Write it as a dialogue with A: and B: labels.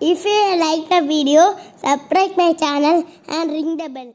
A: If you like the video, subscribe my channel and ring the bell.